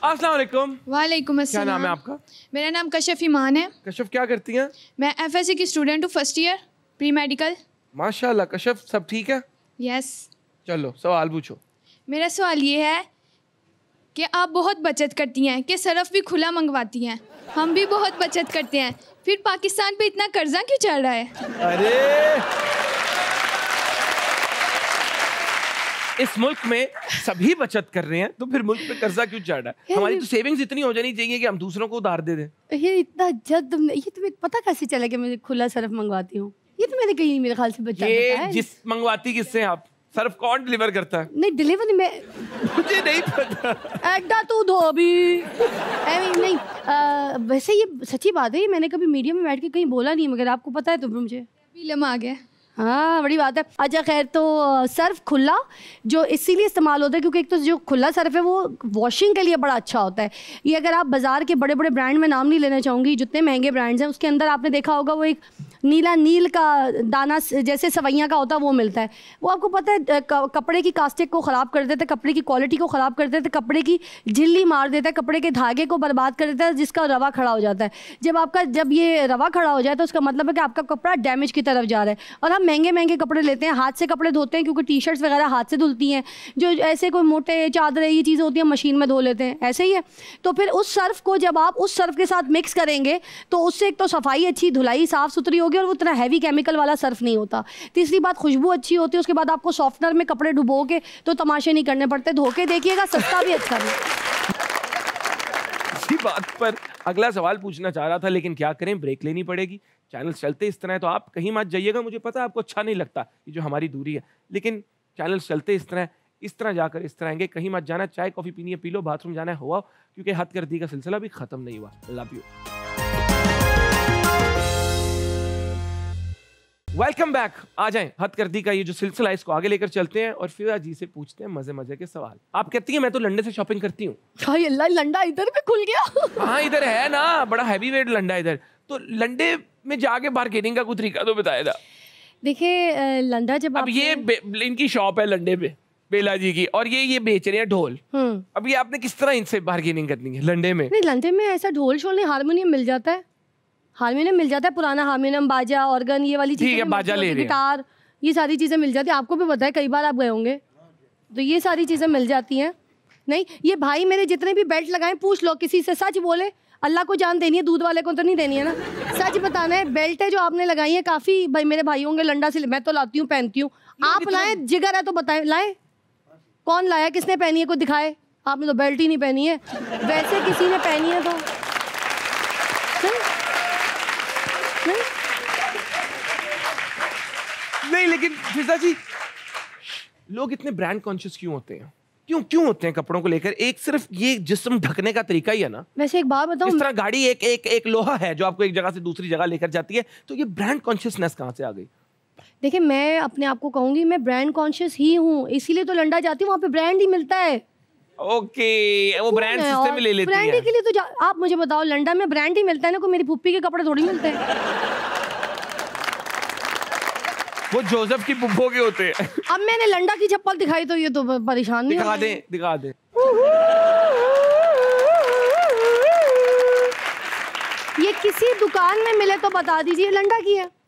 अस्सलाम वालेकुम। क्या नाम है आपका? मेरा नाम कशफ ईमान है। कशफ क्या करती हैं? मैं एफएससी की स्टूडेंट हूँ फ़र्स्ट ईयर प्री मेडिकल माशाल्लाह कशफ सब ठीक है? यस चलो सवाल पूछो। मेरा सवाल ये है कि आप बहुत बचत करती हैं कि सरफ भी खुला मंगवाती हैं? हम भी बहुत बचत करते हैं। फिर पाकिस्तान पे इतना कर्जा क्यों चढ़ रहा है? अरे! इस मुल्क में सभी बचत कर रहे हैं तो फिर मुल्क पे कर्जा क्यों चढ़? रहा है हमारी तो सेविंग्स इतनी हो जानी चाहिए कि हम दूसरों को उधार दे दें। ये इतना जद ये तुम्हें पता कैसे चला कि मैं खुला सरफ मंगवाती हूँ? ये तो मैंने कहीं मेरे ख्याल से बच्चा ये जिस मंगवाती किससे आप? सर्फ कौन डिलीवर करता? है नहीं डिलीवरी में मुझे नहीं पता। एडा तू धोबी I mean, नहीं आ, वैसे ये सच्ची बात है ये मैंने कभी मीडिया में बैठ के कहीं बोला नहीं मगर आपको पता है तो फिर मुझे फ़िल्म आ गया। हाँ बड़ी बात है। अच्छा खैर तो सर्फ खुला, जो इसीलिए इस्तेमाल होता है, क्योंकि एक तो जो खुला सर्फ है, वो वॉशिंग के लिए बड़ा अच्छा होता है। ये अगर आप बाज़ार के बड़े बड़े ब्रांड में नाम नहीं लेना चाहूँगी, जितने महँगे ब्रांड्स हैं, उसके अंदर आपने देखा होगा, वो एक नीला नील का दाना जैसे सवैयाँ का होता है, वो मिलता है। वो आपको पता है कपड़े की कास्टिक को ख़राब कर देता है, कपड़े की क्वालिटी को ख़राब कर देता है, कपड़े की झिल्ली मार देता है, कपड़े के धागे को बर्बाद कर देता है, जिसका रवा खड़ा हो जाता है। जब आपका, जब ये रवा खड़ा हो जाए तो उसका मतलब है कि आपका कपड़ा डैमेज की तरफ़ जा रहा है। और हम महँगे महँगे कपड़े लेते हैं, हाथ से कपड़े धोते हैं, क्योंकि टी शर्ट्स वगैरह हाथ से धुलती हैं। जो ऐसे कोई मोटे चादरें, ये चीज़ें होती हैं मशीन में धो लेते हैं। ऐसे ही है। तो फिर उस सर्फ को जब आप उस सर्फ के साथ मिक्स करेंगे तो उससे एक तो सफ़ाई अच्छी, धुलाई साफ़ सुथरी होगी और वो इतना हैवी केमिकल वाला सर्फ नहीं होता। तीसरी बात खुशबू अच्छी होती है उसके बाद आपको सॉफ्टनर में कपड़े डुबो के तो तमाशे नहीं करने पड़ते। धो के देखिएगा सस्ता भी अच्छा भी। इसी बात पर अगला सवाल पूछना चाह रहा था लेकिन क्या करें? ब्रेक लेनी पड़ेगी। चैनल चलते इस तरह है तो आप कहीं मत जाइएगा मुझे पता है आपको अच्छा नहीं लगता ये जो हमारी दूरी है। लेकिन चैनल चलते इस तरह है, इस तरह जाकर इस तरह आएँगे कहीं मत जाना चाय कॉफ़ी पीनी है पी लो बाथरूम जाना है हुआ क्योंकि हद कर दी का सिलसिला भी ख़त्म नहीं हुआ। लव यू वेलकम बैक आ जाएँ हद कर दी का ये जो सिलसिला है इसको आगे लेकर चलते हैं और फिर जी से पूछते हैं मज़े मज़े के सवाल। आप कहती हैं मैं तो लंडे से शॉपिंग करती हूँ। लंडा इधर भी खुल गया। हाँ इधर है ना बड़ा हैवी वेट लंडा इधर। तो लंडे में जाके बार्गेनिंग का कुछ तरीका तो बताया था। देखिए लंडा जब अब ये इनकी शॉप है लंडे पे बेला जी की और ये ये बेच रहे हैं ढोल। हम्म। अब ये आपने किस तरह इनसे बार्गेनिंग करनी है लंडे में? नहीं लंदन में ऐसा ढोल शोल नहीं हारमोनियम मिल जाता है। हारमोनियम मिल जाता है पुराना हारमोनियम बाजा ऑर्गन ये वाली चीज़ें बाजा ले। गिटार ये सारी चीज़ें मिल जाती है। आपको भी पता है कई बार आप गए होंगे तो ये सारी चीज़ें मिल जाती हैं। नहीं ये भाई मेरे जितने भी बेल्ट लगाए पूछ लो किसी से सच बोले अल्लाह को जान देनी है दूध वाले को तो नहीं देनी है ना। सच बताना है बेल्ट है जो आपने लगाई है काफ़ी भाई मेरे भाई होंगे लंडा से मैं तो लाती हूँ पहनती हूँ। आप लाए जिगर है तो बताएँ लाए। कौन लाया किसने पहनी है कोई दिखाए? आपने तो बेल्ट ही नहीं पहनी है। वैसे किसी ने पहनी है तो। नहीं? नहीं? नहीं लेकिन फिजा जी लोग इतने ब्रांड कॉन्शियस क्यों होते हैं? क्यों क्यों होते हैं कपड़ों को लेकर? एक सिर्फ़ ये जिसम ढकने का तरीका ही है ना। वैसे एक बात बताऊँ। इस तरह गाड़ी एक एक एक लोहा है जो आपको एक जगह से दूसरी जगह लेकर जाती है तो ये ब्रांड कॉन्शियसनेस कहाँ से आ गई? देखिए मैं अपने आप को कहूँगी मैं ब्रांड कॉन्शियस ही हूँ इसीलिए तो लंडा जाती हूँ वहाँ पे ब्रांड ही मिलता है। ओके वो ब्रांड सिस्टम में ले लेती ब्रांड है। के लिए तो आप मुझे बताओ लंडन में ब्रांड ही मिलता है ना कोई मेरी पुप्पी के कपड़े थोड़ी मिलते हैं? वो जोसेफ की पुप्पो के होते हैं। अब मैंने लंडा की चप्पल दिखाई तो ये तो परेशान नहीं दिखा दे दिखा दे। ये किसी दुकान में मिले तो बता दीजिए लंडा की है।